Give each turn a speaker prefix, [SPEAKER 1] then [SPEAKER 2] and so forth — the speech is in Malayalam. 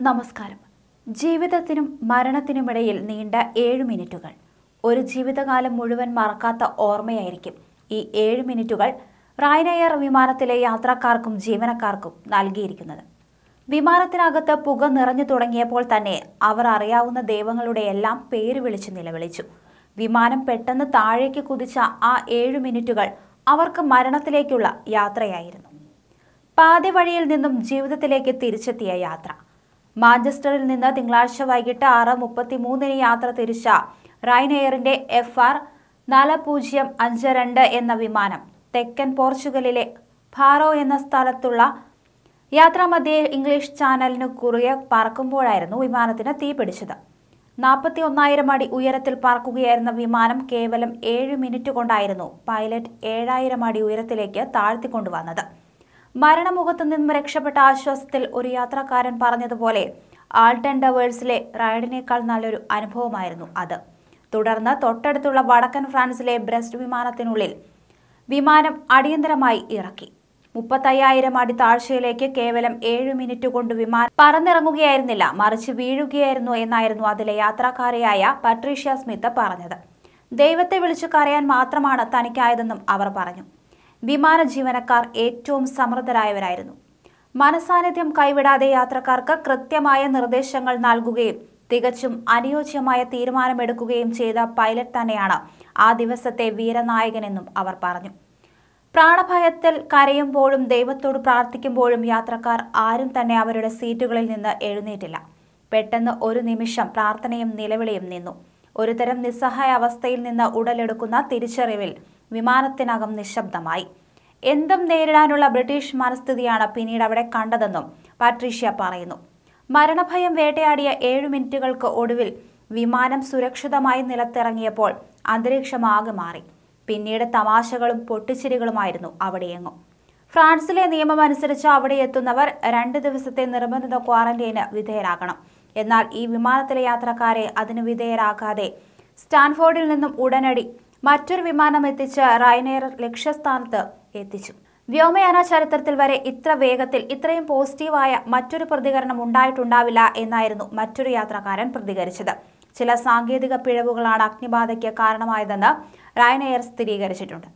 [SPEAKER 1] നമസ്കാരം. ജീവിതത്തിനും മരണത്തിനുമിടയിൽ നീണ്ട ഏഴ് മിനിറ്റുകൾ. ഒരു ജീവിതകാലം മുഴുവൻ മറക്കാത്ത ഓർമ്മയായിരിക്കും ഈ ഏഴ് മിനിറ്റുകൾ റായനയർ വിമാനത്തിലെ യാത്രക്കാർക്കും ജീവനക്കാർക്കും നൽകിയിരിക്കുന്നത്. വിമാനത്തിനകത്ത് പുക നിറഞ്ഞു തുടങ്ങിയപ്പോൾ തന്നെ അവർ അറിയാവുന്ന ദൈവങ്ങളുടെ എല്ലാം പേര് വിളിച്ച് നിലവിളിച്ചു. വിമാനം പെട്ടെന്ന് താഴേക്ക് കുതിച്ച ആ ഏഴ് മിനിറ്റുകൾ അവർക്ക് മരണത്തിലേക്കുള്ള യാത്രയായിരുന്നു. പാതി വഴിയിൽ നിന്നും ജീവിതത്തിലേക്ക് തിരിച്ചെത്തിയ യാത്ര. മാഞ്ചസ്റ്ററിൽ നിന്ന് തിങ്കളാഴ്ച വൈകിട്ട് ആറ് മുപ്പത്തി മൂന്നിന് യാത്ര തിരിച്ച റൈനെയറിന്റെ എഫ് ആർ നാല് പൂജ്യം അഞ്ച് രണ്ട് എന്ന വിമാനം തെക്കൻ പോർച്ചുഗലിലെ ഫാറോ എന്ന സ്ഥലത്തുള്ള യാത്രാമധ്യേ ഇംഗ്ലീഷ് ചാനലിന് കുറുകെ പറക്കുമ്പോഴായിരുന്നു വിമാനത്തിന് തീപിടിച്ചത് നാൽപ്പത്തി ഒന്നായിരം അടി ഉയരത്തിൽ പറക്കുകയായിരുന്ന വിമാനം കേവലം ഏഴ് മിനിറ്റ് കൊണ്ടായിരുന്നു പൈലറ്റ് ഏഴായിരം അടി ഉയരത്തിലേക്ക് താഴ്ത്തിക്കൊണ്ടുവന്നത്. മരണമുഖത്തു നിന്നും രക്ഷപ്പെട്ട ആശ്വാസത്തിൽ ഒരു യാത്രക്കാരൻ പറഞ്ഞതുപോലെ ആൾട്ടൺ ടവേഴ്സിലെ റൈഡിനേക്കാൾ നല്ലൊരു അനുഭവമായിരുന്നു അത്. തുടർന്ന് തൊട്ടടുത്തുള്ള വടക്കൻ ഫ്രാൻസിലെ ബ്രസ്റ്റ് വിമാനത്തിനുള്ളിൽ വിമാനം അടിയന്തരമായി ഇറക്കി. മുപ്പത്തയ്യായിരം അടി താഴ്ചയിലേക്ക് കേവലം ഏഴ് മിനിറ്റ് കൊണ്ട് വിമാനം പറന്നിറങ്ങുകയായിരുന്നില്ല മറിച്ച് വീഴുകയായിരുന്നു എന്നായിരുന്നു അതിലെ യാത്രക്കാരിയായ പട്രീഷ്യ സ്മിത്ത് പറഞ്ഞത്. ദൈവത്തെ വിളിച്ചു കരയാൻ മാത്രമാണ് തനിക്കായതെന്നും അവർ പറഞ്ഞു. വിമാന ജീവനക്കാർ ഏറ്റവും സമൃദ്ധരായവരായിരുന്നു മനസാന്നിധ്യം കൈവിടാതെ യാത്രക്കാർക്ക് കൃത്യമായ നിർദ്ദേശങ്ങൾ നൽകുകയും തികച്ചും അനുയോജ്യമായ തീരുമാനമെടുക്കുകയും ചെയ്ത പൈലറ്റ് തന്നെയാണ് ആ ദിവസത്തെ വീരനായകനെന്നും അവർ പറഞ്ഞു. പ്രാണഭയത്തിൽ കരയുമ്പോഴും ദൈവത്തോട് പ്രാർത്ഥിക്കുമ്പോഴും യാത്രക്കാർ ആരും തന്നെ അവരുടെ സീറ്റുകളിൽ നിന്ന് എഴുന്നേറ്റില്ല. പെട്ടെന്ന് ഒരു നിമിഷം പ്രാർത്ഥനയും നിലവിളിയും നിന്നു. ഒരുതരം നിസ്സഹായ അവസ്ഥയിൽ നിന്ന് ഉടലെടുക്കുന്ന തിരിച്ചറിവിൽ വിമാനത്തിനകം നിശബ്ദമായി. എന്തും നേരിടാനുള്ള ബ്രിട്ടീഷ് മനസ്ഥിതിയാണ് പിന്നീട് അവിടെ കണ്ടതെന്നും പാട്രീഷ്യ പറയുന്നു. മരണഭയം വേട്ടയാടിയ ഏഴ് മിനിറ്റുകൾക്ക് ഒടുവിൽ വിമാനം സുരക്ഷിതമായി നിലത്തിറങ്ങിയപ്പോൾ അന്തരീക്ഷമാകെ മാറി. പിന്നീട് തമാശകളും പൊട്ടിച്ചിരികളുമായിരുന്നു അവിടെയെങ്ങും. ഫ്രാൻസിലെ നിയമം അനുസരിച്ച് അവിടെ എത്തുന്നവർ രണ്ട് ദിവസത്തെ നിർബന്ധിത ക്വാറന്റൈന് വിധേയരാകണം. എന്നാൽ ഈ വിമാനത്തിലെ യാത്രക്കാരെ അതിന് വിധേയരാകാതെ സ്റ്റാൻഫോർഡിൽ നിന്നും ഉടനടി മറ്റൊരു വിമാനം എത്തിച്ച് റൈനെയർ ലക്ഷ്യസ്ഥാനത്ത് എത്തിച്ചു. വ്യോമയാന ചരിത്രത്തിൽ വരെ ഇത്ര വേഗത്തിൽ ഇത്രയും പോസിറ്റീവായ മറ്റൊരു പ്രതികരണം ഉണ്ടായിട്ടുണ്ടാവില്ല എന്നായിരുന്നു മറ്റൊരു യാത്രക്കാരൻ പ്രതികരിച്ചത്. ചില സാങ്കേതിക പിഴവുകളാണ് അഗ്നിബാധയ്ക്ക് കാരണമായതെന്ന് റൈനെയർ സ്ഥിരീകരിച്ചിട്ടുണ്ട്.